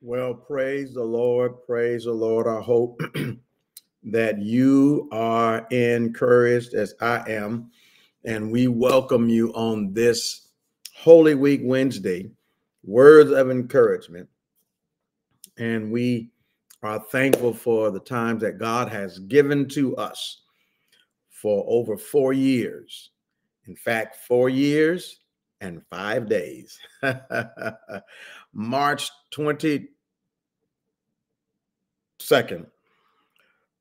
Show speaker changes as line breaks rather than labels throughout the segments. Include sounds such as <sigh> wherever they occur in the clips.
Well,
praise the Lord. Praise the Lord. I hope <clears throat> that you are encouraged as I am. And we welcome you on this Holy Week Wednesday, words of encouragement. And we are thankful for the times that God has given to us for over four years. In fact, four years and five days. <laughs> March 22nd,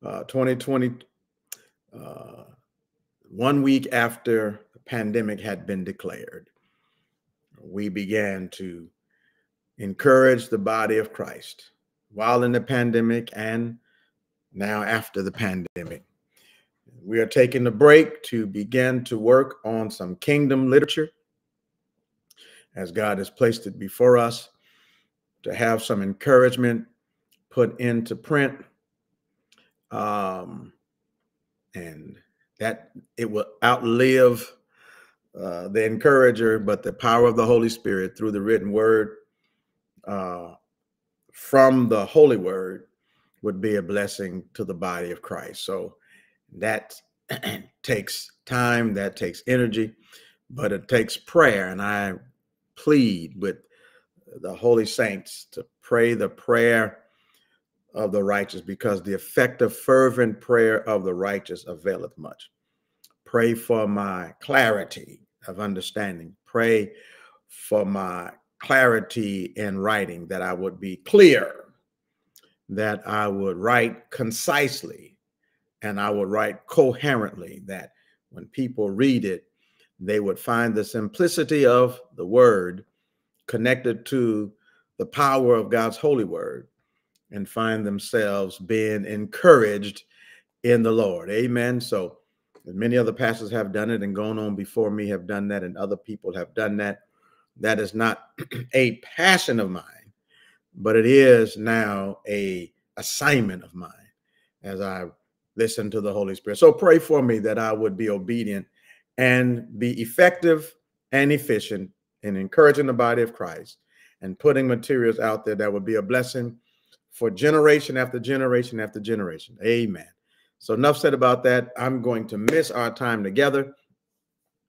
uh, 2020, uh, one week after the pandemic had been declared, we began to encourage the body of Christ while in the pandemic and now after the pandemic. We are taking a break to begin to work on some kingdom literature as God has placed it before us to have some encouragement put into print. Um, and that it will outlive uh, the encourager, but the power of the Holy Spirit through the written word uh, from the Holy Word would be a blessing to the body of Christ. So that <clears throat> takes time, that takes energy, but it takes prayer. And I plead with the holy saints to pray the prayer of the righteous because the effective, fervent prayer of the righteous availeth much. Pray for my clarity of understanding. Pray for my clarity in writing, that I would be clear, that I would write concisely, and I would write coherently, that when people read it, they would find the simplicity of the word connected to the power of God's holy word and find themselves being encouraged in the Lord. Amen. So, many other pastors have done it and gone on before me have done that, and other people have done that. That is not <clears throat> a passion of mine, but it is now a assignment of mine as I listen to the Holy Spirit. So pray for me that I would be obedient and be effective and efficient in encouraging the body of Christ and putting materials out there that would be a blessing for generation after generation after generation. Amen. So, enough said about that. I'm going to miss our time together.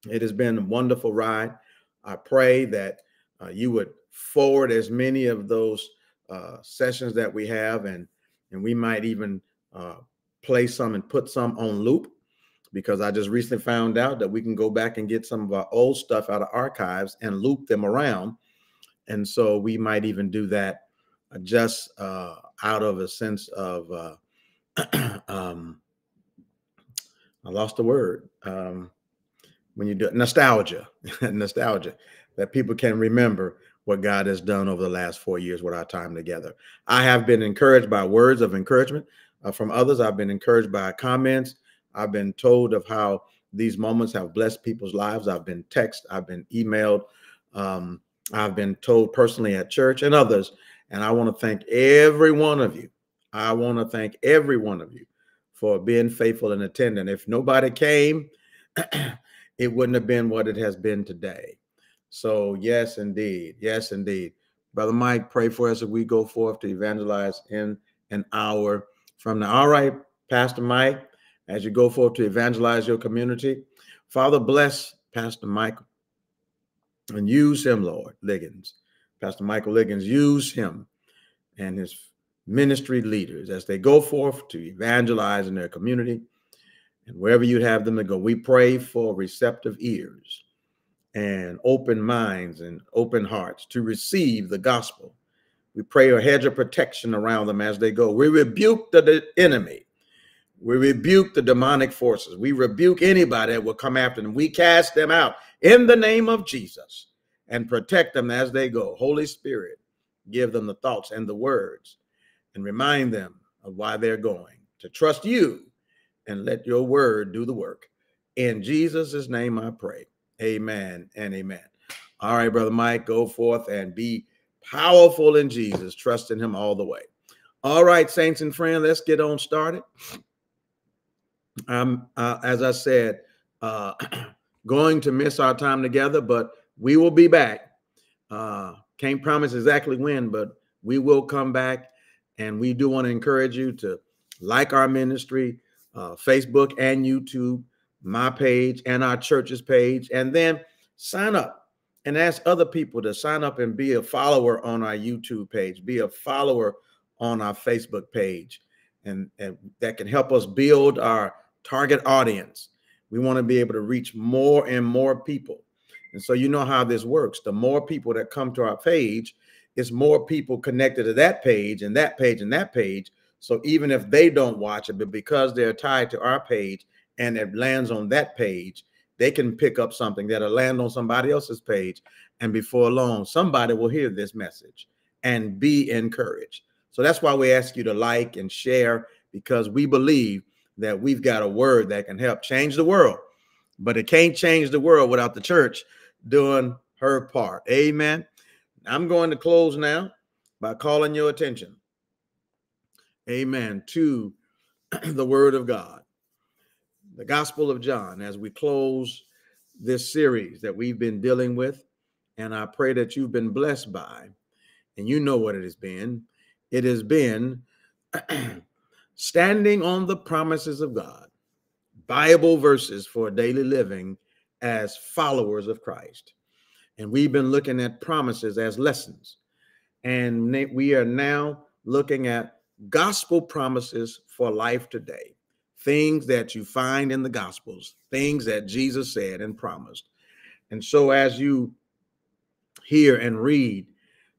It has been a wonderful ride. I pray that uh, you would forward as many of those uh, sessions that we have, and and we might even uh, play some and put some on loop because I just recently found out that we can go back and get some of our old stuff out of archives and loop them around. And so we might even do that uh, just uh, out of a sense of, uh, <clears throat> um, I lost the word. Um, when you do nostalgia, <laughs> nostalgia, that people can remember what God has done over the last four years with our time together. I have been encouraged by words of encouragement uh, from others. I've been encouraged by comments I've been told of how these moments have blessed people's lives. I've been texted, I've been emailed, um, I've been told personally at church and others. And I want to thank every one of you. I want to thank every one of you for being faithful and attending. If nobody came, <clears throat> it wouldn't have been what it has been today. So, yes, indeed. Yes, indeed. Brother Mike, pray for us as we go forth to evangelize in an hour from now. All right, Pastor Mike, as you go forth to evangelize your community. Father, bless Pastor Michael and use him, Lord, Liggins. Pastor Michael Liggins, use him and his ministry leaders as they go forth to evangelize in their community and wherever you have them to go. We pray for receptive ears and open minds and open hearts to receive the gospel. We pray a hedge of protection around them as they go. We rebuke the enemy we rebuke the demonic forces. We rebuke anybody that will come after them. We cast them out in the name of Jesus and protect them as they go. Holy Spirit, give them the thoughts and the words and remind them of why they're going to trust you and let your word do the work. In Jesus' name I pray. Amen and amen. All right, Brother Mike, go forth and be powerful in Jesus. Trust in him all the way. All right, saints and friends, let's get on started. I'm, uh, as I said, uh, <clears throat> going to miss our time together, but we will be back. Uh, can't promise exactly when, but We will come back, and we do want to encourage you to like our ministry, uh, Facebook and YouTube, my page and our church's page, and then sign up and ask other people to sign up and be a follower on our YouTube page, be a follower on our Facebook page, and, and that can help us build our target audience. We want to be able to reach more and more people. And so you know how this works. The more people that come to our page, it's more people connected to that page and that page and that page. So even if they don't watch it, but because they're tied to our page and it lands on that page, they can pick up something that'll land on somebody else's page. And before long, somebody will hear this message and be encouraged. So that's why we ask you to like and share because we believe that we've got a word that can help change the world. But it can't change the world without the church doing her part. Amen. I'm going to close now by calling your attention, amen, to <clears throat> the word of God, the Gospel of John, as we close this series that we've been dealing with. And I pray that you've been blessed by, and you know what it has been. It has been <clears throat> standing on the promises of God, Bible verses for daily living as followers of Christ. And we've been looking at promises as lessons. And we are now looking at gospel promises for life today. Things that you find in the gospels, things that Jesus said and promised. And so as you hear and read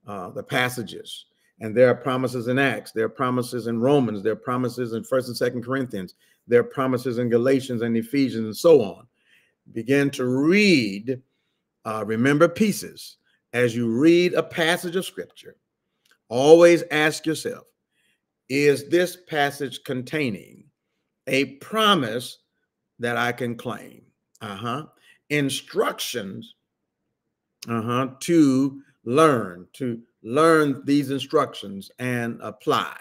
uh, the passages, and there are promises in Acts, there are promises in Romans, there are promises in First and Second Corinthians, there are promises in Galatians and Ephesians, and so on. Begin to read uh, remember pieces as you read a passage of scripture. Always ask yourself Is this passage containing a promise that I can claim? Uh huh. Instructions uh huh to learn, to learn these instructions and apply.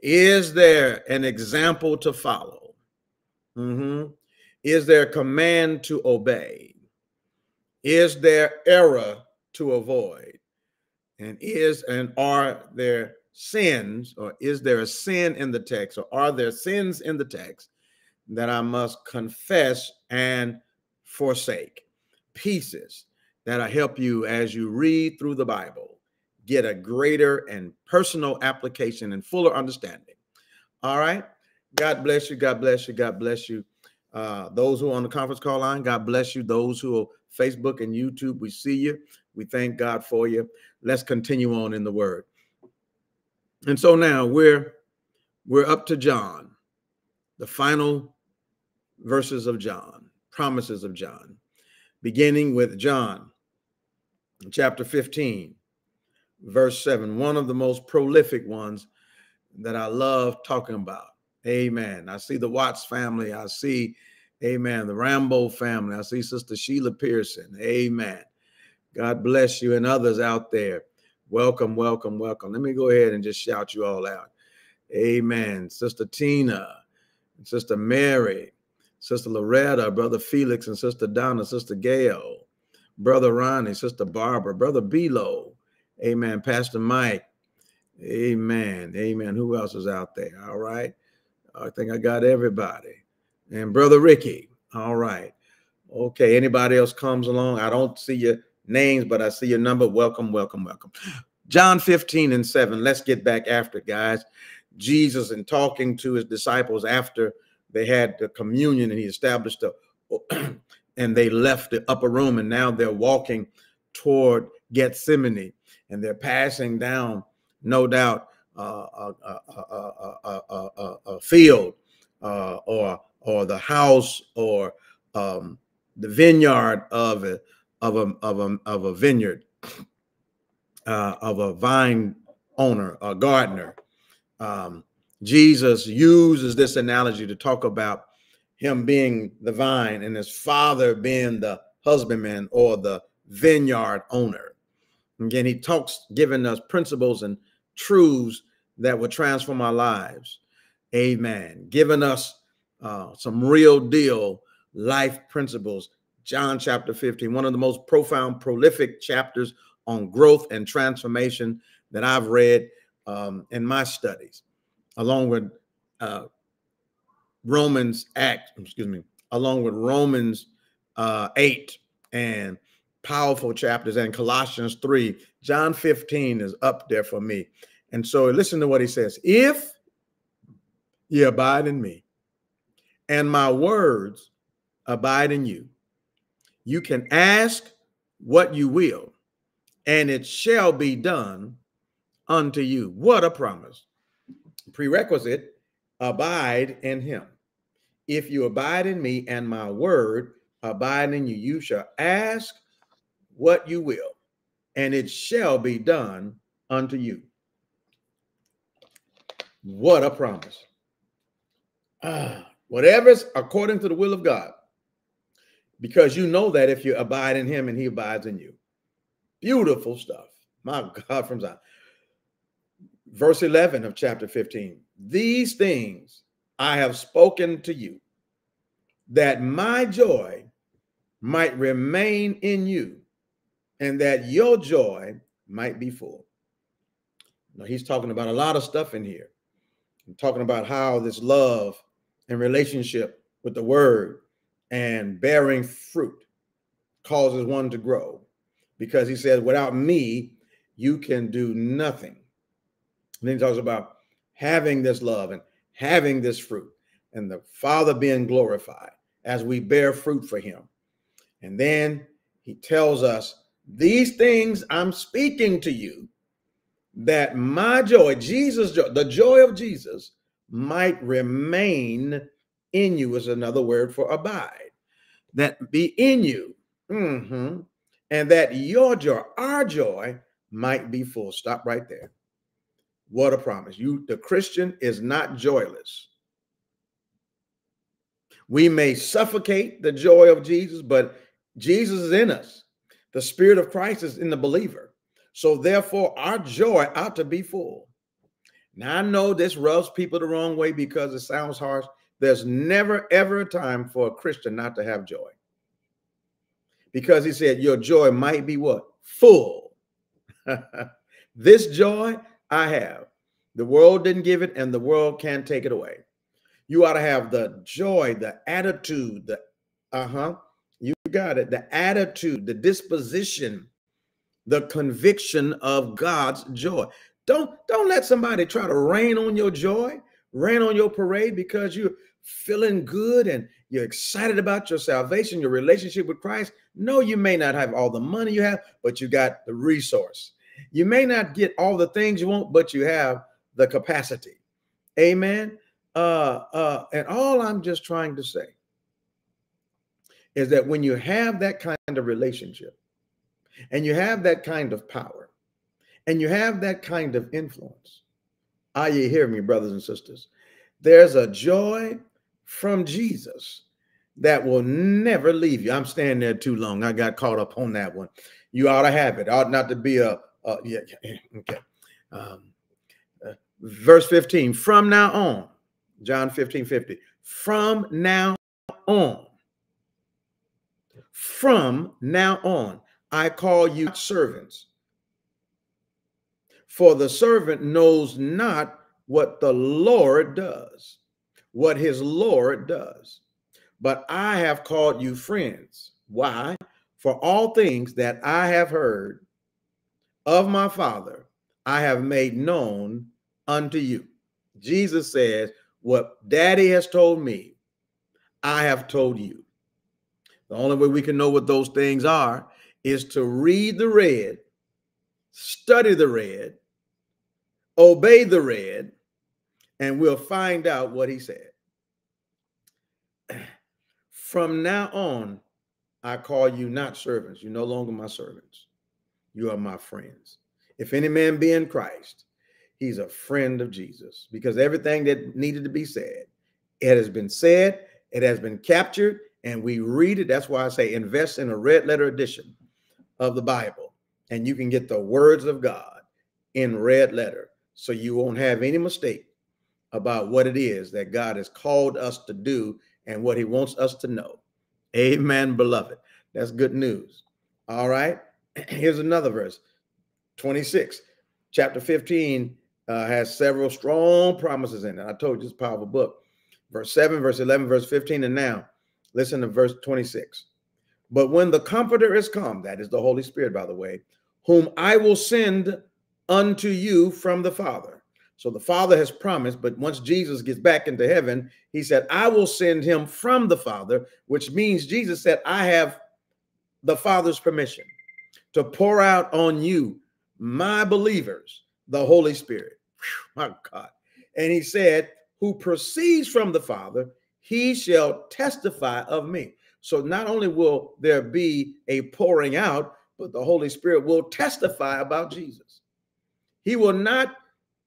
Is there an example to follow? Mm-hmm. Is there command to obey? Is there error to avoid? And is and are there sins, or is there a sin in the text, or are there sins in the text that I must confess and forsake? Pieces that'll help you as you read through the Bible get a greater and personal application and fuller understanding. All right. God bless you. God bless you. God bless you. Uh, those who are on the conference call line, God bless you. Those who are Facebook and YouTube. We see you. We thank God for you. Let's continue on in the word. And so now we're we're up to John, the final verses of John, promises of John, beginning with John chapter 15, verse 7, one of the most prolific ones that I love talking about. Amen. I see the Watts family. I see Amen. The Rambo family. I see Sister Sheila Pearson. Amen. God bless you and others out there. Welcome, welcome, welcome. Let me go ahead and just shout you all out. Amen. Sister Tina, Sister Mary, Sister Loretta, Brother Felix, and Sister Donna, Sister Gail, Brother Ronnie, Sister Barbara, Brother Belo. Amen. Pastor Mike. Amen. Amen. Who else is out there? All right. I think I got everybody and brother Ricky. All right. Okay. Anybody else comes along? I don't see your names, but I see your number. Welcome, welcome, welcome. John 15 and 7. Let's get back after, guys. Jesus and talking to his disciples after they had the communion and he established the and they left the upper room and now they're walking toward Gethsemane and they're passing down, no doubt, uh, a, a, a, field uh, or or the house or um, the vineyard of a of a of a of a vineyard uh, of a vine owner, a gardener. Um, Jesus uses this analogy to talk about him being the vine and his father being the husbandman or the vineyard owner. Again, he talks, giving us principles and truths that will transform our lives. Amen. Giving us uh, some real deal life principles. John chapter 15, one of the most profound, prolific chapters on growth and transformation that I've read um, in my studies, along with uh, Romans Act, excuse me, along with Romans uh, 8 and powerful chapters and Colossians 3. John 15 is up there for me. And so listen to what he says. If ye abide in me, and my words abide in you, you can ask what you will, and it shall be done unto you. What a promise. Prerequisite abide in him. If you abide in me and my word abide in you, you shall ask what you will, and it shall be done unto you. What a promise. Ah, whatever's according to the will of God, because you know that if you abide in him and he abides in you. Beautiful stuff. My <laughs> God, from Zion. Verse 11 of chapter 15. These things I have spoken to you, that my joy might remain in you, and that your joy might be full. Now, he's talking about a lot of stuff in here. I'm talking about how this love and relationship with the word and bearing fruit causes one to grow because he says, without me, you can do nothing. And then he talks about having this love and having this fruit and the Father being glorified as we bear fruit for him. And then he tells us, These things I'm speaking to you, that my joy, Jesus' joy, the joy of Jesus, might remain in you, is another word for abide, that be in you, mm-hmm. and that your joy, our joy, might be full. Stop right there. What a promise. You, the Christian, is not joyless. We may suffocate the joy of Jesus, but Jesus is in us. The Spirit of Christ is in the believer. So, therefore, our joy ought to be full. Now, I know this rubs people the wrong way because it sounds harsh. There's never, ever a time for a Christian not to have joy. Because he said, Your joy might be what? Full. <laughs> this joy I have. The world didn't give it, and the world can't take it away. You ought to have the joy, the attitude, the uh huh. You got it. The attitude, the disposition, the conviction of God's joy. Don't don't let somebody try to rain on your joy, rain on your parade because you're feeling good and you're excited about your salvation, your relationship with Christ. No, you may not have all the money you have, but you got the resource. You may not get all the things you want, but you have the capacity. Amen. Uh, uh, and all I'm just trying to say is that when you have that kind of relationship and you have that kind of power and you have that kind of influence, are you hear me, brothers and sisters? There's a joy from Jesus that will never leave you. I'm standing there too long. I got caught up on that one. You ought to have it. Ought not to be a, a yeah, okay. Um, uh, verse 15. From now on, John 15, 50. From now on, from now on, I call you servants. For the servant knows not what the Lord does, what his Lord does. But I have called you friends. Why? For all things that I have heard of my Father, I have made known unto you. Jesus says, What daddy has told me, I have told you. The only way we can know what those things are is to read the red, study the red, obey the red, and we'll find out what he said. <clears throat> From now on, I call you not servants. You're no longer my servants. You are my friends. If any man be in Christ, he's a friend of Jesus because everything that needed to be said, it has been said, it has been captured, and we read it. That's why I say invest in a red letter edition of the Bible, and you can get the words of God in red letter so you won't have any mistake about what it is that God has called us to do and what he wants us to know. Amen, beloved. That's good news. All right. <clears throat> Here's another verse 26. chapter 15 uh, has several strong promises in it. I told you it's a powerful book. Verse 7, verse 11, verse 15, and now listen to verse 26. But when the Comforter is come, that is the Holy Spirit, by the way, whom I will send unto you from the Father. So the Father has promised, but once Jesus gets back into heaven, he said, I will send him from the Father, which means Jesus said, I have the Father's permission to pour out on you, my believers, the Holy Spirit. My God. And he said, Who proceeds from the Father, he shall testify of me. So not only will there be a pouring out, but the Holy Spirit will testify about Jesus. He will not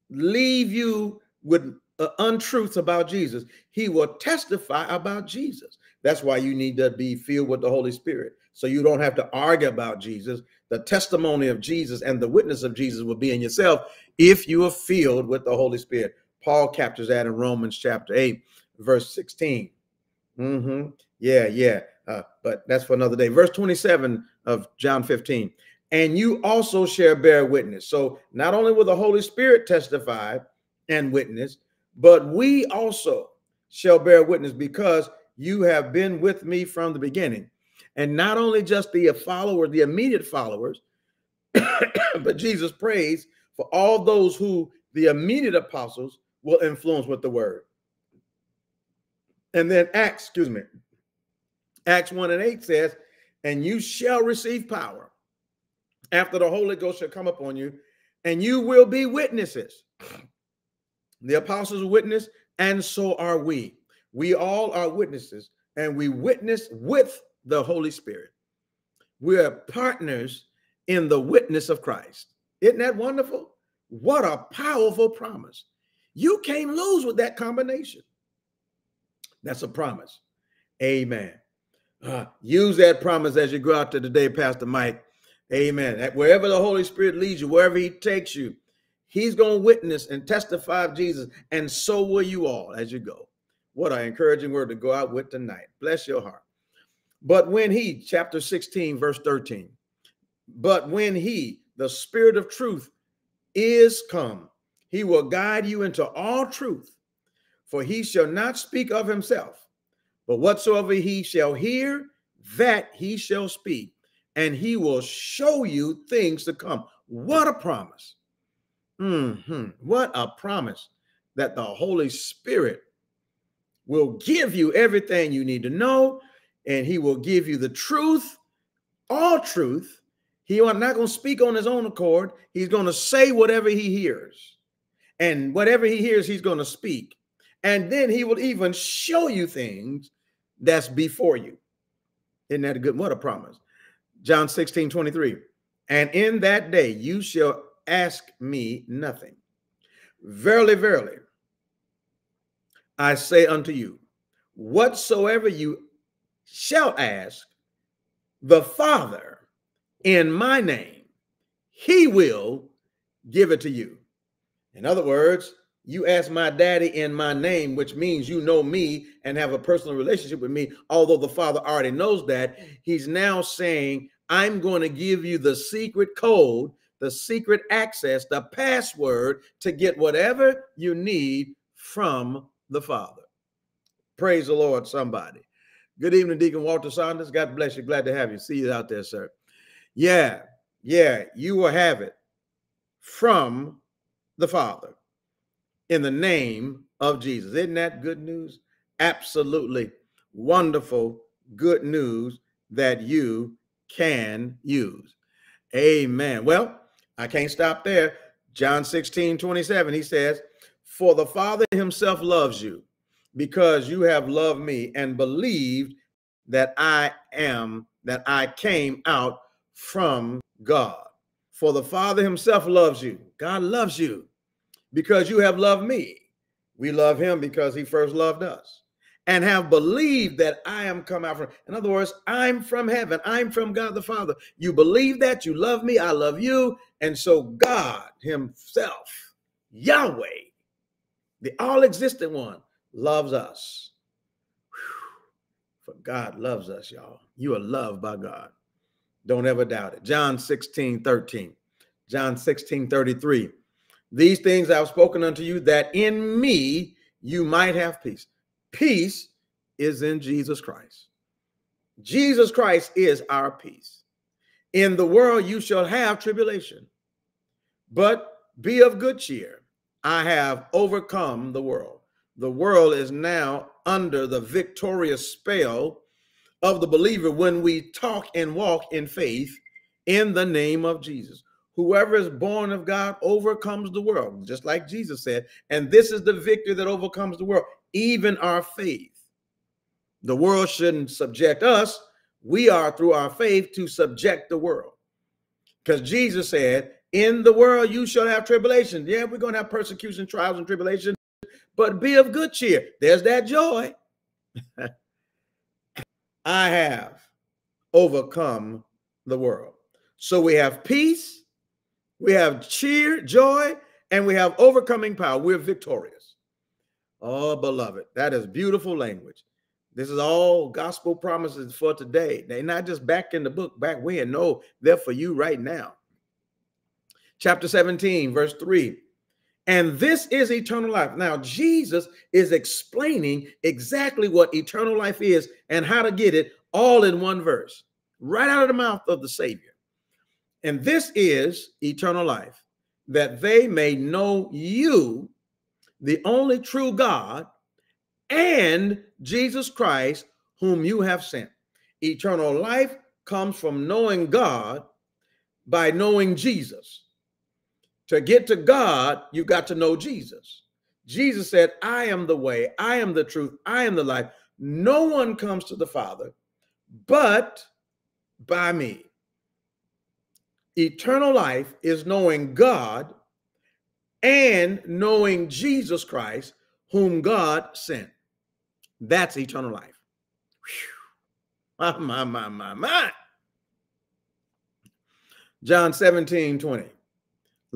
leave you with uh, untruths about Jesus. He will testify about Jesus. That's why you need to be filled with the Holy Spirit. So you don't have to argue about Jesus. The testimony of Jesus and the witness of Jesus will be in yourself if you are filled with the Holy Spirit. Paul captures that in Romans chapter 8, verse 16. Mm-hmm. Yeah, yeah. Uh, but that's for another day. Verse 27 of John 15 and you also shall bear witness. So not only will the Holy Spirit testify and witness, but we also shall bear witness because you have been with me from the beginning. And not only just the followers, the immediate followers, <coughs> but Jesus prays for all those who the immediate apostles will influence with the word. And then Acts, excuse me, Acts 1 and 8 says, And you shall receive power after the Holy Ghost shall come upon you, and you will be witnesses. <coughs> The apostles witness, and so are we. We all are witnesses, and we witness with the Holy Spirit. We are partners in the witness of Christ. Isn't that wonderful? What a powerful promise. You can't lose with that combination. That's a promise. Amen. Uh, use that promise as you go out to today, Pastor Mike. Amen. Wherever the Holy Spirit leads you, wherever He takes you, He's going to witness and testify of Jesus, and so will you all as you go. What an encouraging word to go out with tonight. Bless your heart. But when He, chapter 16, verse 13, but when He, the Spirit of truth, is come, He will guide you into all truth, for He shall not speak of Himself, but whatsoever He shall hear, that He shall speak and he will show you things to come. What a promise. Mm-hmm. What a promise that the Holy Spirit will give you everything you need to know, and he will give you the truth, all truth. He is not going to speak on his own accord. He's going to say whatever he hears. And whatever he hears, he's going to speak. And then he will even show you things that's before you. Isn't that a good? What a promise. John 16, 23. And in that day you shall ask me nothing. Verily, verily, I say unto you, whatsoever you shall ask the Father in my name, he will give it to you. In other words, you ask my daddy in my name, which means you know me and have a personal relationship with me. Although the father already knows that, he's now saying, I'm going to give you the secret code, the secret access, the password to get whatever you need from the Father. Praise the Lord, somebody. Good evening, Deacon Walter Saunders. God bless you. Glad to have you. See you out there, sir. Yeah, yeah, you will have it from the Father in the name of Jesus. Isn't that good news? Absolutely wonderful good news that you can use. Amen. Well, I can't stop there. John 16, 27, he says, For the Father himself loves you because you have loved me and believed that I am, that I came out from God. For the Father himself loves you. God loves you because you have loved me. We love him because he first loved us and have believed that I am come out from. In other words, I'm from heaven. I'm from God the Father. You believe that. You love me. I love you. And so God himself, Yahweh, the all existent one, loves us. Whew. For God loves us, y'all. You are loved by God. Don't ever doubt it. John 16, 13. John 16 33. These things I've spoken unto you, that in me you might have peace. Peace is in Jesus Christ. Jesus Christ is our peace. In the world you shall have tribulation, but be of good cheer. I have overcome the world. The world is now under the victorious spell of the believer when we talk and walk in faith in the name of Jesus. Whoever is born of God overcomes the world, just like Jesus said. And this is the victory that overcomes the world, even our faith. The world shouldn't subject us. We are, through our faith, to subject the world. Because Jesus said, In the world you shall have tribulation. Yeah, we're going to have persecution, trials, and tribulation, but be of good cheer. There's that joy. <laughs> I have overcome the world. So we have peace, we have cheer, joy, and we have overcoming power. We're victorious. Oh, beloved, that is beautiful language. This is all gospel promises for today. They're not just back in the book, back when. No, they're for you right now. Chapter 17, verse 3. And this is eternal life. Now, Jesus is explaining exactly what eternal life is and how to get it all in one verse, right out of the mouth of the Savior. And this is eternal life, that they may know you, the only true God, and Jesus Christ, whom you have sent. Eternal life comes from knowing God by knowing Jesus. To get to God, you got to know Jesus. Jesus said, I am the way, I am the truth, I am the life. No one comes to the Father but by me. Eternal life is knowing God and knowing Jesus Christ, whom God sent. That's eternal life. Whew. My, my, my, my, my. John 17, 20.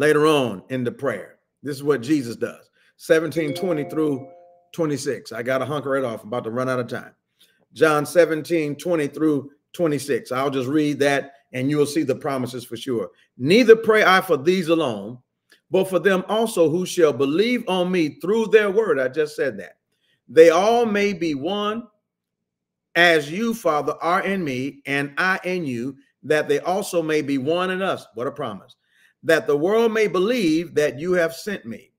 Later on in the prayer, this is what Jesus does 17, 20 through 26. I got to hunker it off, I'm about to run out of time. John 17, 20 through 26. I'll just read that and you will see the promises for sure. Neither pray I for these alone, but for them also who shall believe on me through their word. I just said that. They all may be one, as you, Father, are in me, and I in you, that they also may be one in us. What a promise. That the world may believe that you have sent me.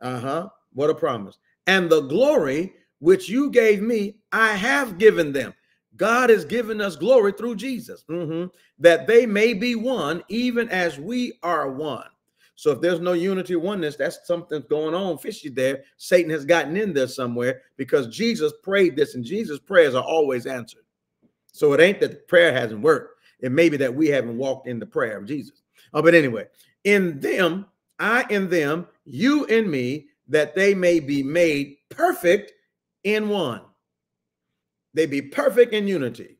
Uh huh. What a promise. And the glory which you gave me, I have given them. God has given us glory through Jesus, mm-hmm, that they may be one, even as we are one. So if there's no unity, oneness, that's something going on fishy there. Satan has gotten in there somewhere because Jesus prayed this, and Jesus' prayers are always answered. So it ain't that the prayer hasn't worked. It may be that we haven't walked in the prayer of Jesus. Oh, but anyway, in them, I in them, you in me, that they may be made perfect in one. They be perfect in unity.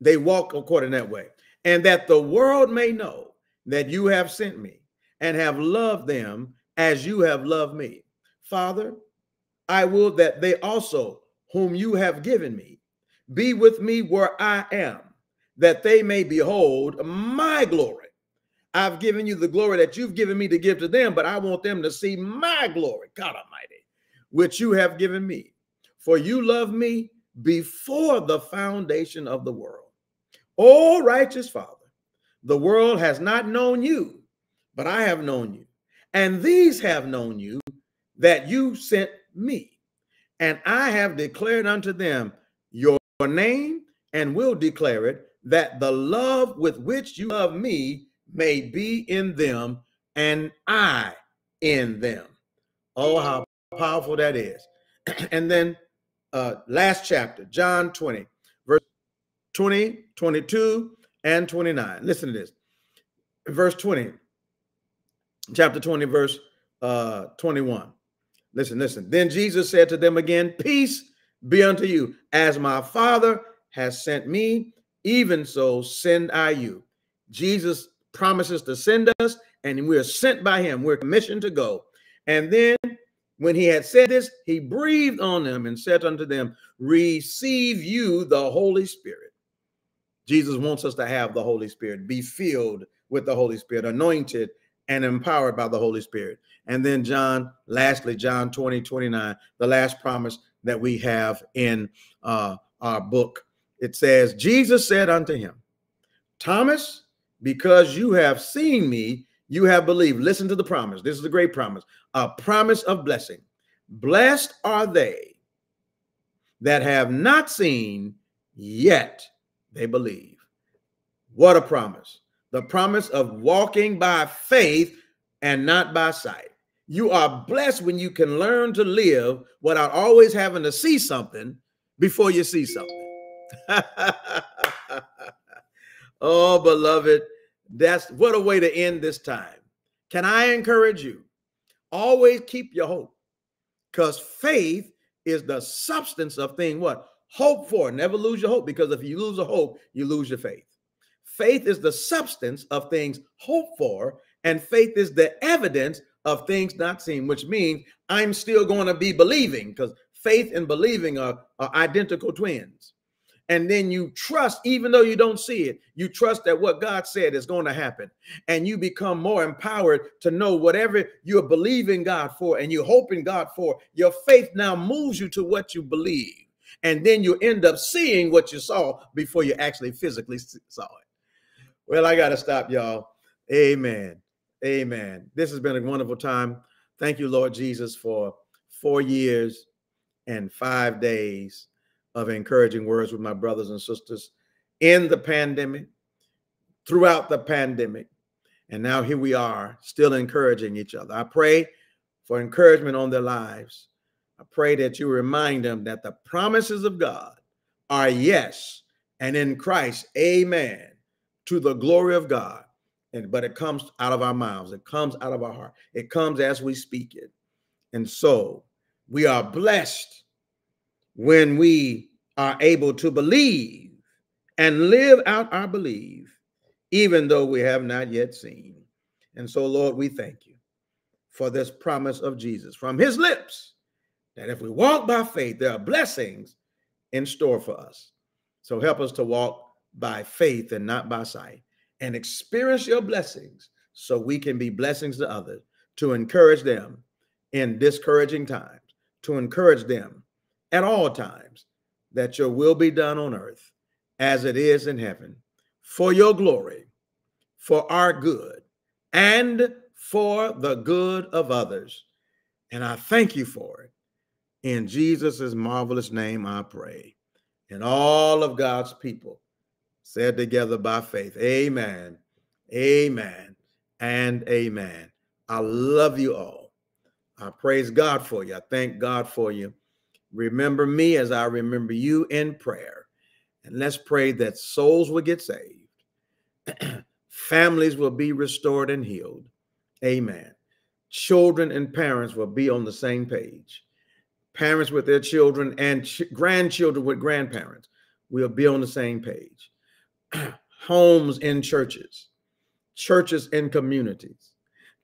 They walk according that way. And that the world may know that you have sent me and have loved them as you have loved me. Father, I will that they also, whom you have given me, be with me where I am, that they may behold my glory. I've given you the glory that you've given me to give to them, but I want them to see my glory, God Almighty, which you have given me. For you love me before the foundation of the world. O righteous Father, the world has not known you, but I have known you. And these have known you that you sent me. And I have declared unto them your name and will declare it that the love with which you love me may be in them and I in them. Oh, how powerful that is. <clears throat> and then uh, last chapter, John 20, verse 20, 22, and 29. Listen to this. Verse 20, chapter 20, verse uh, 21. Listen, listen. Then Jesus said to them again, Peace be unto you. As my Father has sent me, even so send I you. Jesus promises to send us, and we're sent by him. We're commissioned to go. And then when he had said this, he breathed on them and said unto them, Receive you the Holy Spirit. Jesus wants us to have the Holy Spirit, be filled with the Holy Spirit, anointed and empowered by the Holy Spirit. And then John, lastly, John 20, 29, the last promise that we have in uh, our book. It says, Jesus said unto him, Thomas, because you have seen me, you have believed. Listen to the promise. This is a great promise, a promise of blessing. Blessed are they that have not seen, yet they believe. What a promise. The promise of walking by faith and not by sight. You are blessed when you can learn to live without always having to see something before you see something. <laughs> oh, beloved, that's what a way to end this time. Can I encourage you? Always keep your hope because faith is the substance of thing what hope for never lose your hope because if you lose a hope you lose your faith faith is the substance of things hoped for and faith is the evidence of things not seen which means i'm still going to be believing because faith and believing are, are identical twins and then you trust, even though you don't see it, you trust that what God said is going to happen. And you become more empowered to know whatever you're believing God for and you're hoping God for, your faith now moves you to what you believe. And then you end up seeing what you saw before you actually physically saw it. Well, I got to stop, y'all. Amen. Amen. This has been a wonderful time. Thank you, Lord Jesus, for four years and five days of encouraging words with my brothers and sisters in the pandemic, throughout the pandemic. And now here we are, still encouraging each other. I pray for encouragement on their lives. I pray that you remind them that the promises of God are yes, and in Christ, amen, to the glory of God. And but it comes out of our mouths, it comes out of our heart, it comes as we speak it. And so we are blessed when we are able to believe and live out our belief, even though we have not yet seen. And so, Lord, we thank you for this promise of Jesus from his lips that if we walk by faith, there are blessings in store for us. So help us to walk by faith and not by sight and experience your blessings so we can be blessings to others, to encourage them in discouraging times, to encourage them at all times that your will be done on earth as it is in heaven for your glory, for our good, and for the good of others. And I thank you for it. In Jesus' marvelous name, I pray. And all of God's people said together by faith, Amen, Amen, and Amen. I love you all. I praise God for you. I thank God for you. Remember me as I remember you in prayer. And let's pray that souls will get saved, <clears throat> families will be restored and healed. Amen. Children and parents will be on the same page. Parents with their children and ch- grandchildren with grandparents will be on the same page. <clears throat> Homes in churches, churches in communities.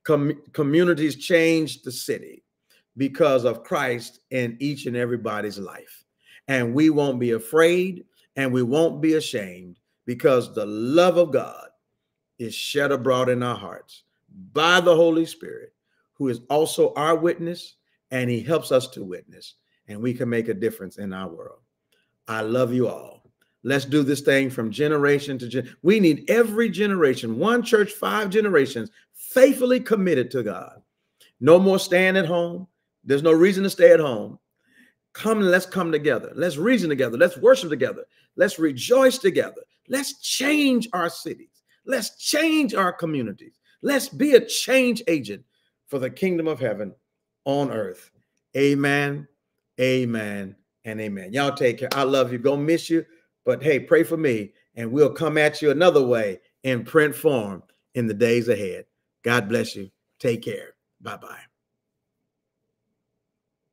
Com- communities change the city because of Christ in each and everybody's life. And we won't be afraid and we won't be ashamed because the love of God is shed abroad in our hearts by the Holy Spirit, who is also our witness and he helps us to witness, and we can make a difference in our world. I love you all. Let's do this thing from generation to generation. We need every generation, one church, five generations, faithfully committed to God. No more staying at home. There's no reason to stay at home. Come let's come together. Let's reason together. Let's worship together. Let's rejoice together. Let's change our cities. Let's change our communities. Let's be a change agent for the kingdom of heaven on earth. Amen. Amen. And amen. Y'all take care. I love you. Gonna miss you. But hey, pray for me, and we'll come at you another way in print form in the days ahead. God bless you. Take care. Bye bye.